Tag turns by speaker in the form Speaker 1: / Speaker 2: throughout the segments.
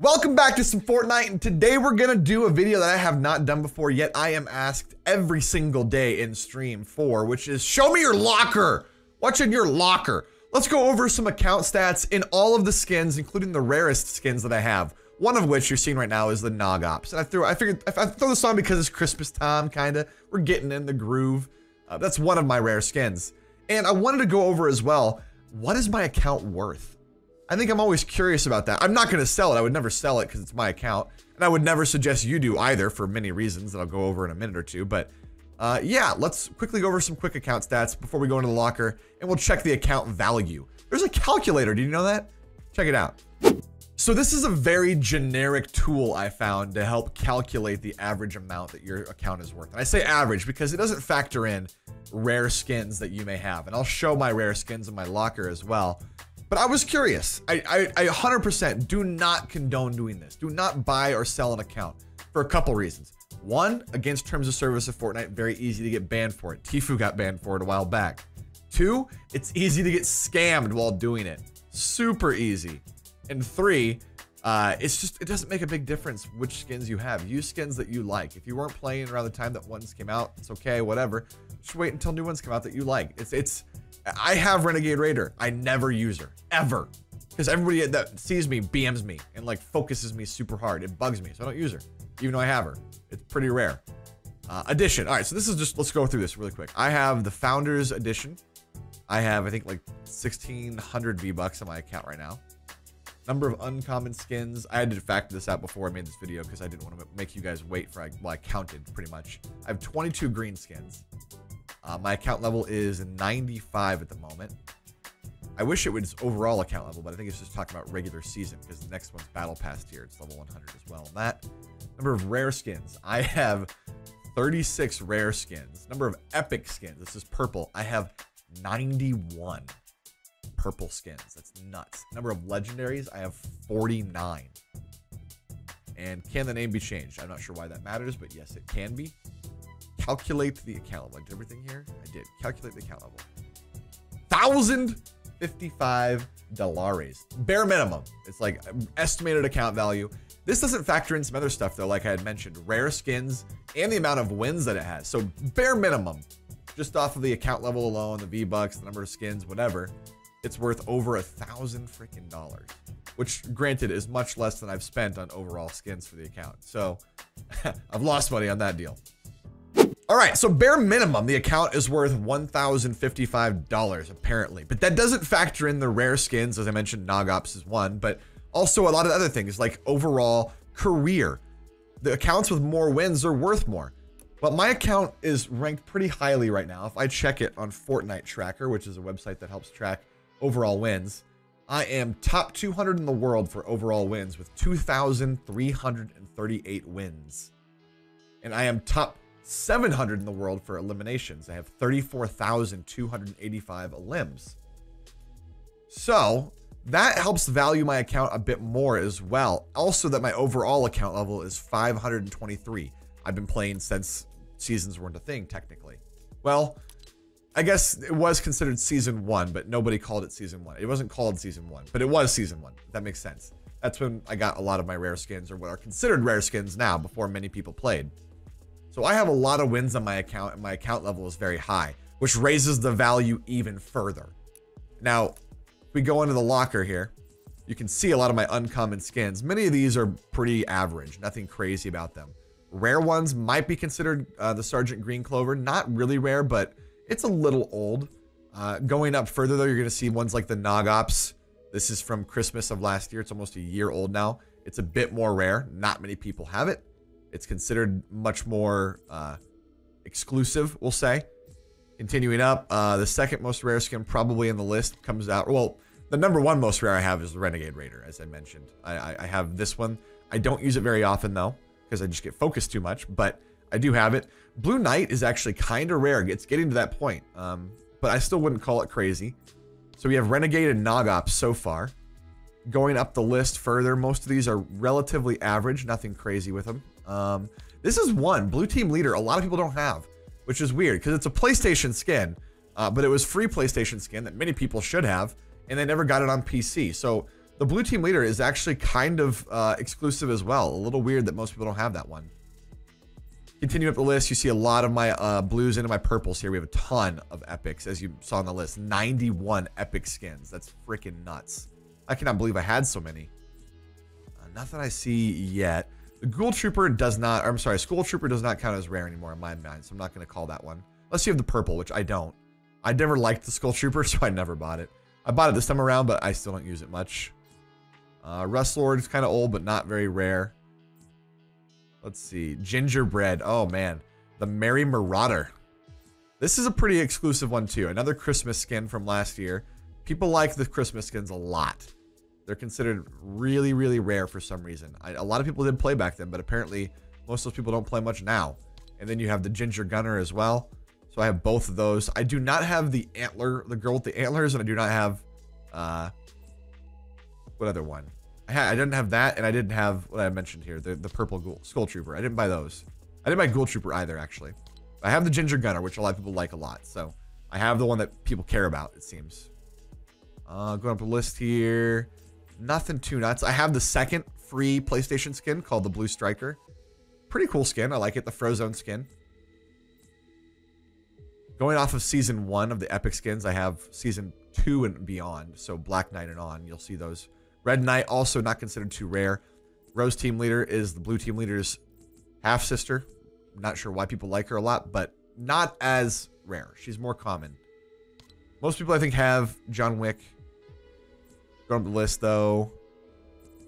Speaker 1: Welcome back to some Fortnite, and today we're gonna do a video that I have not done before, yet I am asked every single day in stream for, which is show me your locker. What's in your locker? Let's go over some account stats in all of the skins, including the rarest skins that I have. One of which you're seeing right now is the Nog Ops. And I threw, I figured, I throw this on because it's Christmas time, kinda. We're getting in the groove. Uh, that's one of my rare skins. And I wanted to go over as well, what is my account worth? I think I'm always curious about that. I'm not going to sell it. I would never sell it because it's my account. And I would never suggest you do either for many reasons that I'll go over in a minute or two. But uh, yeah, let's quickly go over some quick account stats before we go into the locker and we'll check the account value. There's a calculator. Did you know that? Check it out. So this is a very generic tool I found to help calculate the average amount that your account is worth. And I say average because it doesn't factor in rare skins that you may have. And I'll show my rare skins in my locker as well. But I was curious. I, I, I 100% do not condone doing this. Do not buy or sell an account for a couple reasons. One, against terms of service of Fortnite, very easy to get banned for it. Tfue got banned for it a while back. Two, it's easy to get scammed while doing it. Super easy. And three, uh, it's just, it doesn't make a big difference which skins you have. Use skins that you like. If you weren't playing around the time that ones came out, it's okay, whatever. Just wait until new ones come out that you like. It's, it's, I have Renegade Raider. I never use her, ever. Because everybody that sees me BMs me and like focuses me super hard. It bugs me, so I don't use her, even though I have her. It's pretty rare. Uh, edition. All right, so this is just, let's go through this really quick. I have the Founders Edition. I have, I think, like 1,600 V-Bucks on my account right now. Number of uncommon skins. I had to factor this out before I made this video because I didn't want to make you guys wait for, I, well, I counted pretty much. I have 22 green skins. Uh, my account level is 95 at the moment. I wish it was overall account level, but I think it's just talking about regular season because the next one's Battle Pass tier. It's level 100 as well. And that number of rare skins, I have 36 rare skins. Number of epic skins, this is purple. I have 91 purple skins. That's nuts. Number of legendaries, I have 49. And can the name be changed? I'm not sure why that matters, but yes, it can be calculate the account level. I did everything here? I did. Calculate the account level. Thousand fifty-five dollars. Bare minimum. It's like estimated account value. This doesn't factor in some other stuff though, like I had mentioned, rare skins and the amount of wins that it has. So bare minimum, just off of the account level alone, the V-Bucks, the number of skins, whatever, it's worth over a thousand freaking dollars. Which granted is much less than I've spent on overall skins for the account. So I've lost money on that deal. All right, so bare minimum, the account is worth $1,055 apparently, but that doesn't factor in the rare skins. As I mentioned, Nog Ops is one, but also a lot of other things like overall career. The accounts with more wins are worth more. But my account is ranked pretty highly right now. If I check it on Fortnite Tracker, which is a website that helps track overall wins, I am top 200 in the world for overall wins with 2,338 wins. And I am top 700 in the world for eliminations. I have 34,285 limbs. So that helps value my account a bit more as well. Also that my overall account level is 523. I've been playing since seasons weren't a thing technically. Well, I guess it was considered season one, but nobody called it season one. It wasn't called season one, but it was season one. that makes sense. That's when I got a lot of my rare skins or what are considered rare skins now before many people played. So I have a lot of wins on my account and my account level is very high, which raises the value even further. Now, if we go into the locker here, you can see a lot of my uncommon skins. Many of these are pretty average, nothing crazy about them. Rare ones might be considered uh, the Sergeant Green Clover. Not really rare, but it's a little old. Uh, going up further, though, you're going to see ones like the Nog Ops. This is from Christmas of last year. It's almost a year old now. It's a bit more rare. Not many people have it. It's considered much more uh, exclusive, we'll say. Continuing up, uh, the second most rare skin probably in the list comes out. Well, the number one most rare I have is the Renegade Raider, as I mentioned. I, I, I have this one. I don't use it very often, though, because I just get focused too much, but I do have it. Blue Knight is actually kind of rare. It's getting to that point, um, but I still wouldn't call it crazy. So we have Renegade and Nog Ops so far. Going up the list further, most of these are relatively average, nothing crazy with them. Um, this is one blue team leader. A lot of people don't have, which is weird because it's a PlayStation skin, uh, but it was free PlayStation skin that many people should have, and they never got it on PC. So The blue team leader is actually kind of uh, exclusive as well. A little weird that most people don't have that one. Continue up the list, you see a lot of my uh, blues into my purples here. We have a ton of epics, as you saw on the list. 91 epic skins. That's freaking nuts. I cannot believe I had so many. Uh, nothing I see yet. The Ghoul Trooper does not, I'm sorry, Skull Trooper does not count as rare anymore in my mind, so I'm not going to call that one. Unless you have the purple, which I don't. I never liked the Skull Trooper, so I never bought it. I bought it this time around, but I still don't use it much. Uh, Rust Lord is kind of old, but not very rare. Let's see. Gingerbread. Oh, man. The Merry Marauder. This is a pretty exclusive one, too. Another Christmas skin from last year. People like the Christmas skins a lot. They're considered really, really rare for some reason. I, a lot of people did play back then, but apparently most of those people don't play much now. And then you have the Ginger Gunner as well. So I have both of those. I do not have the antler, the girl with the antlers, and I do not have, uh, what other one? I, didn't have that, and I didn't have what I mentioned here, the, the purple ghoul, Skull Trooper. I didn't buy those. I didn't buy Ghoul Trooper either, actually. I have the Ginger Gunner, which a lot of people like a lot. So I have the one that people care about, it seems. Uh, going up the list here. Nothing too nuts. I have the second free PlayStation skin called the Blue Striker. Pretty cool skin. I like it. The Frozone skin. Going off of season one of the epic skins, I have season two and beyond. So Black Knight and on, you'll see those. Red Knight also not considered too rare. Rose team leader is the blue team leader's half sister. Not sure why people like her a lot, but not as rare. She's more common. Most people I think have John Wick. Going up the list though.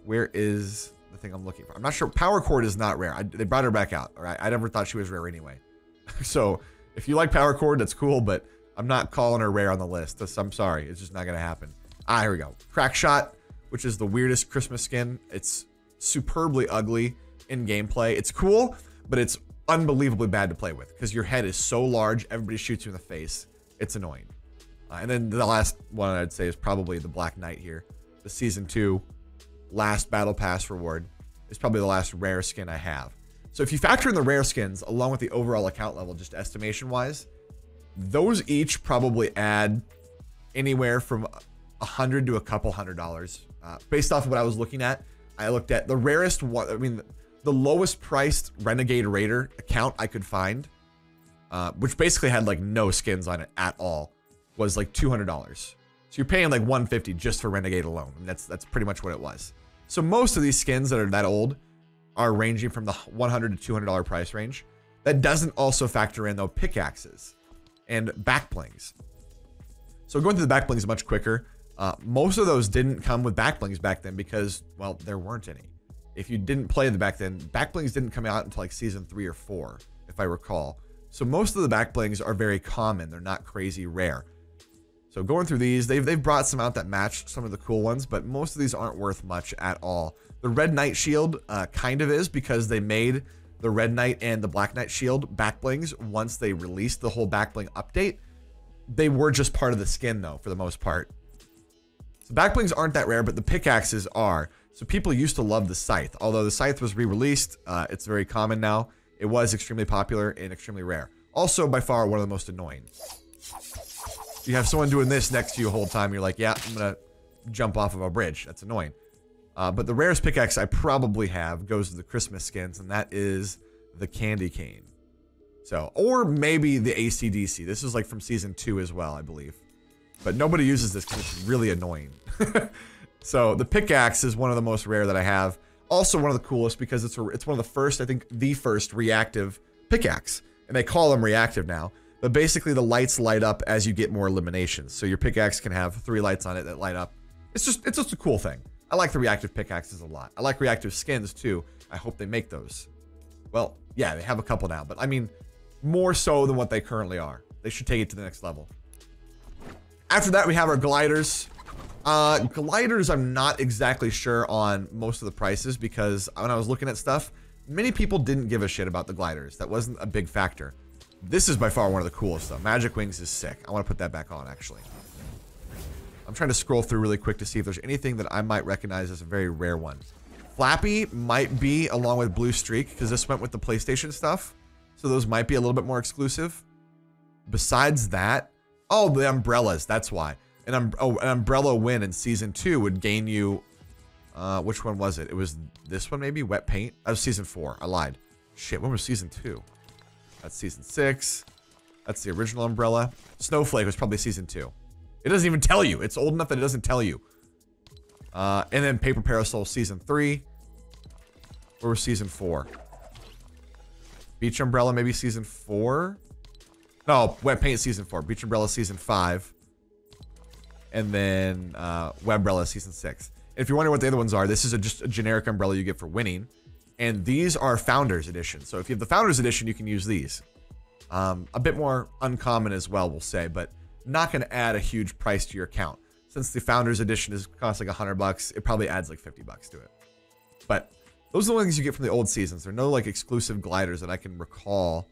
Speaker 1: Where is the thing I'm looking for? I'm not sure. Power Chord is not rare. I, they brought her back out. All right. I never thought she was rare anyway. so if you like Power Chord, that's cool, but I'm not calling her rare on the list. I'm sorry. It's just not going to happen. Ah, here we go. Crack Shot, which is the weirdest Christmas skin. It's superbly ugly in gameplay. It's cool, but it's unbelievably bad to play with because your head is so large. Everybody shoots you in the face. It's annoying. Uh, and then the last one I'd say is probably the Black Knight here. The Season 2 last Battle Pass reward is probably the last rare skin I have. So if you factor in the rare skins along with the overall account level, just estimation wise, those each probably add anywhere from a hundred to a couple hundred dollars. Uh, based off of what I was looking at, I looked at the rarest one. I mean, the lowest priced Renegade Raider account I could find, uh, which basically had like no skins on it at all, was like two hundred dollars. So you're paying like 150 just for Renegade alone. And that's that's pretty much what it was. So most of these skins that are that old are ranging from the 100 to $200 price range. That doesn't also factor in though pickaxes and back blings. So going through the back blings much quicker. Uh, most of those didn't come with backblings back then because, well, there weren't any. If you didn't play the back then, backblings didn't come out until like season three or four, if I recall. So most of the backblings are very common. They're not crazy rare. So going through these, they've, they've brought some out that match some of the cool ones, but most of these aren't worth much at all. The Red Knight Shield uh, kind of is because they made the Red Knight and the Black Knight Shield backblings once they released the whole backbling update. They were just part of the skin though, for the most part. So backblings aren't that rare, but the pickaxes are. So people used to love the Scythe. Although the Scythe was re-released, uh, it's very common now. It was extremely popular and extremely rare. Also, by far, one of the most annoying. You have someone doing this next to you the whole time. You're like, yeah, I'm going to jump off of a bridge. That's annoying. Uh, but the rarest pickaxe I probably have goes to the Christmas skins, and that is the Candy Cane. So, or maybe the ACDC. This is like from season two as well, I believe. But nobody uses this because it's really annoying. so the pickaxe is one of the most rare that I have. Also one of the coolest because it's a, it's one of the first, I think, the first reactive pickaxe, and they call them reactive now. But basically, the lights light up as you get more eliminations. So your pickaxe can have three lights on it that light up. It's just it's just a cool thing. I like the reactive pickaxes a lot. I like reactive skins too. I hope they make those. Well, yeah, they have a couple now, but I mean, more so than what they currently are. They should take it to the next level. After that, we have our gliders. Uh, gliders, I'm not exactly sure on most of the prices because when I was looking at stuff, many people didn't give a shit about the gliders. That wasn't a big factor. This is by far one of the coolest though. Magic Wings is sick. I want to put that back on actually. I'm trying to scroll through really quick to see if there's anything that I might recognize as a very rare one. Flappy might be along with Blue Streak because this went with the PlayStation stuff. So those might be a little bit more exclusive. Besides that, oh, the umbrellas. That's why. An, um, oh, an umbrella win in season two would gain you Uh, which one was it? It was this one maybe? Wet Paint? That was season four. I lied. Shit, when was season two? That's season six. That's the original umbrella. Snowflake was probably season two. It doesn't even tell you. It's old enough that it doesn't tell you. Uh, and then Paper Parasol season three. Or season four? Beach Umbrella maybe season four? No, Wet Paint season four. Beach Umbrella season five. And then uh, Webbrella season six. If you're wondering what the other ones are, this is a, just a generic umbrella you get for winning. And these are Founders Edition. So if you have the Founders Edition, you can use these. Um, a bit more uncommon as well, we'll say, but not going to add a huge price to your account. Since the Founders Edition is cost like 100 bucks, it probably adds like 50 bucks to it. But those are the only things you get from the old seasons. There are no like exclusive gliders that I can recall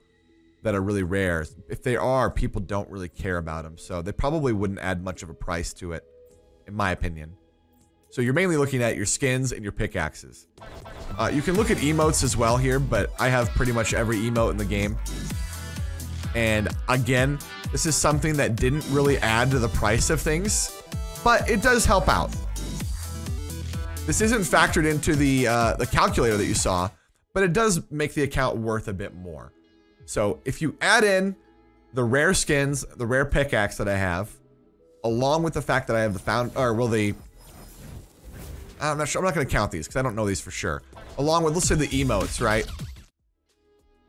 Speaker 1: that are really rare. If they are, people don't really care about them. So they probably wouldn't add much of a price to it, in my opinion. So you're mainly looking at your skins and your pickaxes. Uh, you can look at emotes as well here, but I have pretty much every emote in the game. And again, this is something that didn't really add to the price of things, but it does help out. This isn't factored into the uh, the calculator that you saw, but it does make the account worth a bit more. So if you add in the rare skins, the rare pickaxe that I have, along with the fact that I have the found, or well, the I'm not sure. I'm not going to count these because I don't know these for sure. Along with, let's say the emotes, right?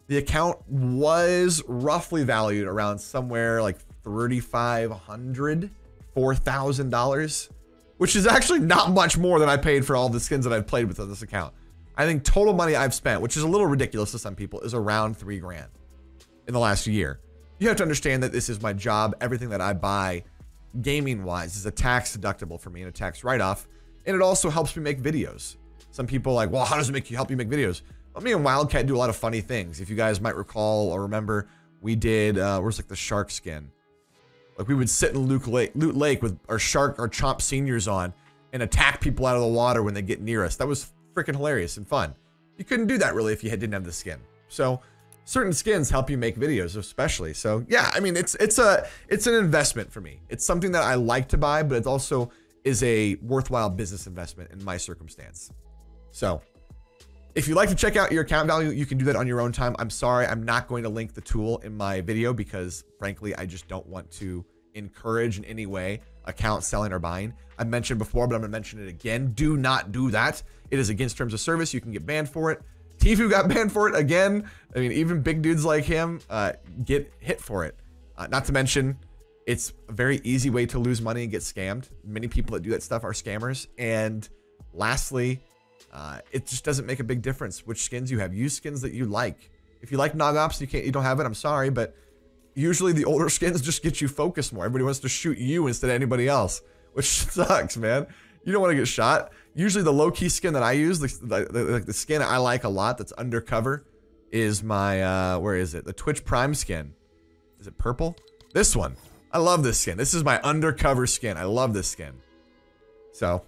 Speaker 1: The account was roughly valued around somewhere like $3,500, $4,000, which is actually not much more than I paid for all the skins that I've played with on this account. I think total money I've spent, which is a little ridiculous to some people, is around three grand in the last year. You have to understand that this is my job. Everything that I buy gaming wise is a tax deductible for me and a tax write off and it also helps me make videos. Some people like, well, how does it make you help you make videos? Well, me and Wildcat do a lot of funny things. If you guys might recall or remember, we did, uh, where's like the shark skin? Like we would sit in Luke Lake, Loot Lake with our shark, our chomp seniors on and attack people out of the water when they get near us. That was freaking hilarious and fun. You couldn't do that really if you didn't have the skin. So certain skins help you make videos especially. So yeah, I mean, it's, it's a, it's an investment for me. It's something that I like to buy, but it also is a worthwhile business investment in my circumstance. So if you'd like to check out your account value, you can do that on your own time. I'm sorry, I'm not going to link the tool in my video because frankly, I just don't want to encourage in any way account selling or buying. I mentioned before, but I'm gonna mention it again. Do not do that. It is against terms of service. You can get banned for it. Tfue got banned for it again. I mean, even big dudes like him uh, get hit for it. Uh, not to mention, it's a very easy way to lose money and get scammed. Many people that do that stuff are scammers. And lastly, uh, it just doesn't make a big difference which skins you have. Use skins that you like. If you like Nog Ops, you can't, you don't have it. I'm sorry, but usually the older skins just get you focused more. Everybody wants to shoot you instead of anybody else, which sucks, man. You don't want to get shot. Usually the low key skin that I use, the, the, the, the skin I like a lot that's undercover, is my uh, where is it? The Twitch Prime skin. Is it purple? This one. I love this skin. This is my undercover skin. I love this skin. So,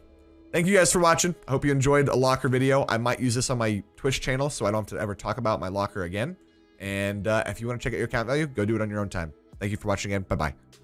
Speaker 1: thank you guys for watching. I hope you enjoyed a locker video. I might use this on my Twitch channel so I don't have to ever talk about my locker again. And uh, if you want to check out your account value, go do it on your own time. Thank you for watching again. Bye-bye.